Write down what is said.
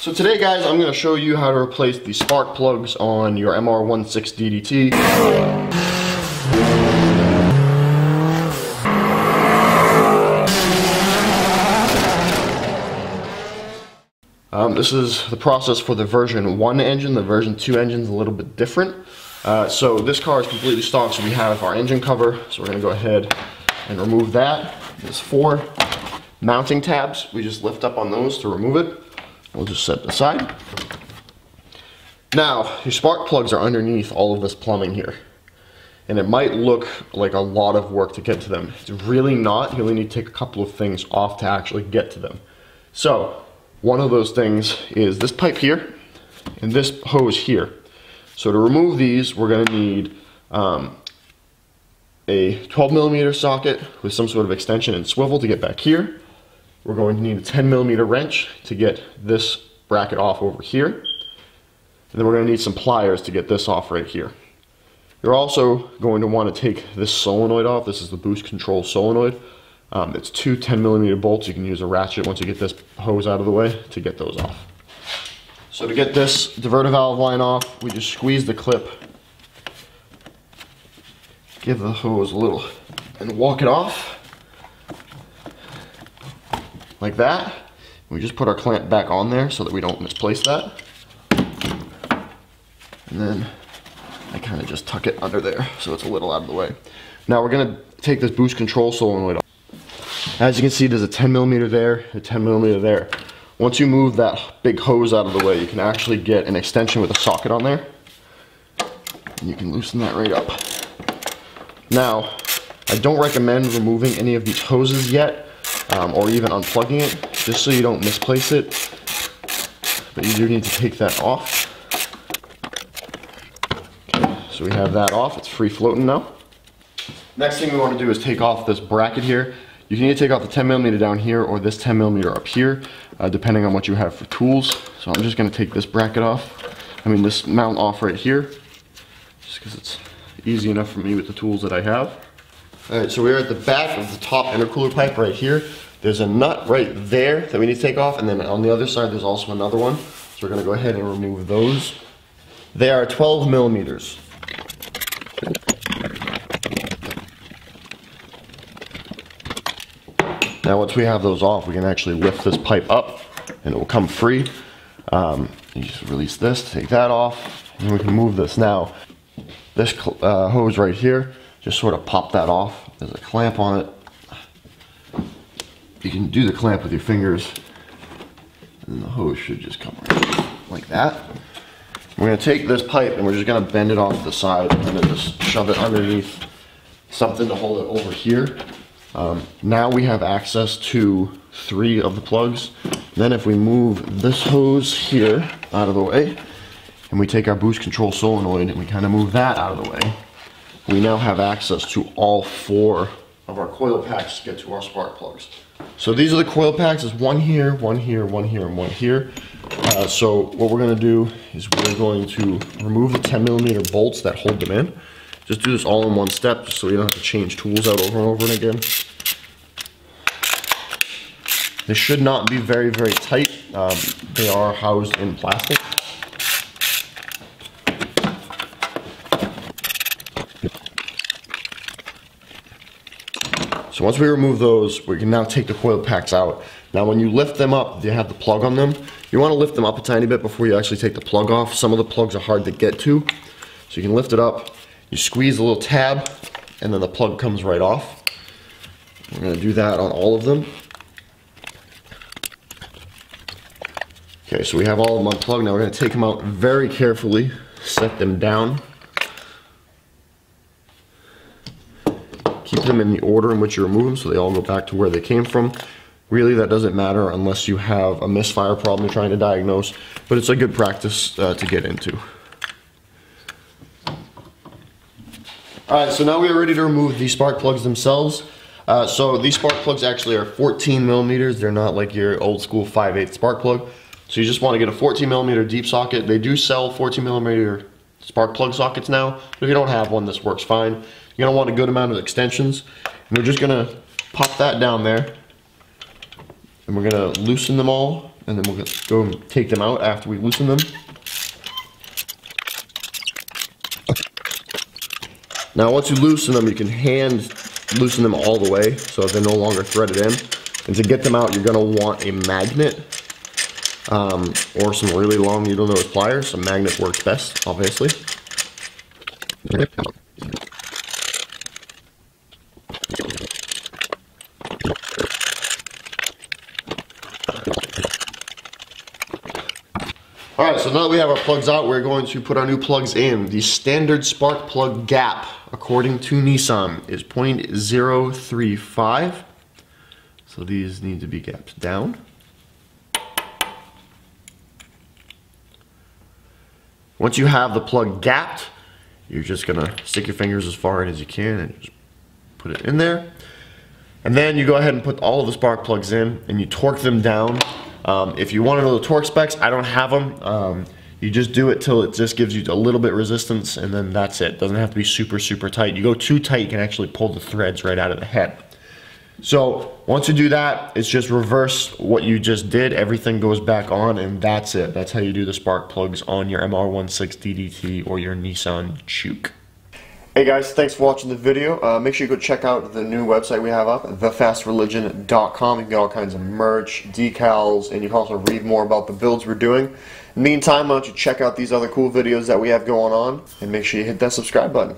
So today guys, I'm gonna show you how to replace the spark plugs on your MR16 DDT. Um, this is the process for the version 1 engine. The version 2 engine is a little bit different. Uh, so this car is completely stock, so we have our engine cover. So we're going to go ahead and remove that. There's four mounting tabs. We just lift up on those to remove it. We'll just set it aside. Now, your spark plugs are underneath all of this plumbing here. And it might look like a lot of work to get to them. It's really not. You only need to take a couple of things off to actually get to them. So, one of those things is this pipe here and this hose here. So to remove these, we're gonna need um, a 12 millimeter socket with some sort of extension and swivel to get back here. We're going to need a 10 millimeter wrench to get this bracket off over here. And then we're gonna need some pliers to get this off right here. You're also going to want to take this solenoid off. This is the boost control solenoid. Um, it's two 10 millimeter bolts. You can use a ratchet once you get this hose out of the way to get those off. So to get this diverter valve line off, we just squeeze the clip, give the hose a little, and walk it off like that. We just put our clamp back on there so that we don't misplace that. And then I kind of just tuck it under there so it's a little out of the way. Now we're gonna take this boost control solenoid off. As you can see, there's a 10 millimeter there, a 10 millimeter there. Once you move that big hose out of the way, you can actually get an extension with a socket on there. And you can loosen that right up. Now, I don't recommend removing any of these hoses yet, um, or even unplugging it, just so you don't misplace it. But you do need to take that off. Okay, so we have that off, it's free floating now. Next thing we want to do is take off this bracket here. You can either take off the 10 millimeter down here or this 10 millimeter up here, uh, depending on what you have for tools. So I'm just gonna take this bracket off. I mean this mount off right here, just because it's easy enough for me with the tools that I have. All right, so we're at the back of the top intercooler pipe right here. There's a nut right there that we need to take off, and then on the other side there's also another one. So we're gonna go ahead and remove those. They are 12 millimeters. Now once we have those off, we can actually lift this pipe up and it will come free. Um, you just release this, take that off, and we can move this. Now, this uh, hose right here, just sort of pop that off. There's a clamp on it. You can do the clamp with your fingers, and the hose should just come right like that. We're gonna take this pipe and we're just gonna bend it off the side and then just shove it underneath something to hold it over here. Um, now we have access to three of the plugs. Then if we move this hose here out of the way, and we take our boost control solenoid and we kind of move that out of the way, we now have access to all four of our coil packs to get to our spark plugs. So these are the coil packs, there's one here, one here, one here, and one here. Uh, so what we're gonna do is we're going to remove the 10 millimeter bolts that hold them in. Just do this all in one step so you don't have to change tools out over and over and again. They should not be very, very tight. Um, they are housed in plastic. So once we remove those, we can now take the coil packs out. Now when you lift them up, they have the plug on them. You want to lift them up a tiny bit before you actually take the plug off. Some of the plugs are hard to get to. So you can lift it up, you squeeze a little tab and then the plug comes right off. We're gonna do that on all of them. Okay, so we have all of them unplugged. Now we're gonna take them out very carefully, set them down. Keep them in the order in which you remove them so they all go back to where they came from. Really, that doesn't matter unless you have a misfire problem you're trying to diagnose, but it's a good practice uh, to get into. All right, so now we are ready to remove the spark plugs themselves. Uh, so these spark plugs actually are 14 millimeters. They're not like your old school 5 8 spark plug. So you just want to get a 14 millimeter deep socket. They do sell 14 millimeter spark plug sockets now. But if you don't have one, this works fine. You're gonna want a good amount of extensions. And we're just gonna pop that down there. And we're gonna loosen them all. and then we'll go and take them out after we loosen them. Now once you loosen them, you can hand loosen them all the way so they're no longer threaded in. And to get them out, you're gonna want a magnet um, or some really long needle nose pliers. A magnet works best, obviously. Alright, so now that we have our plugs out, we're going to put our new plugs in. The standard spark plug gap, according to Nissan, is 0.035. So these need to be gapped down. Once you have the plug gapped, you're just gonna stick your fingers as far in as you can and just put it in there. And then you go ahead and put all of the spark plugs in and you torque them down um, if you want to know the torque specs, I don't have them. Um, you just do it till it just gives you a little bit resistance and then that's it. Doesn't have to be super, super tight. You go too tight, you can actually pull the threads right out of the head. So once you do that, it's just reverse what you just did. Everything goes back on and that's it. That's how you do the spark plugs on your MR16 DDT or your Nissan Juke. Hey guys, thanks for watching the video. Uh, make sure you go check out the new website we have up, thefastreligion.com. You can get all kinds of merch, decals, and you can also read more about the builds we're doing. In the meantime, why don't you check out these other cool videos that we have going on, and make sure you hit that subscribe button.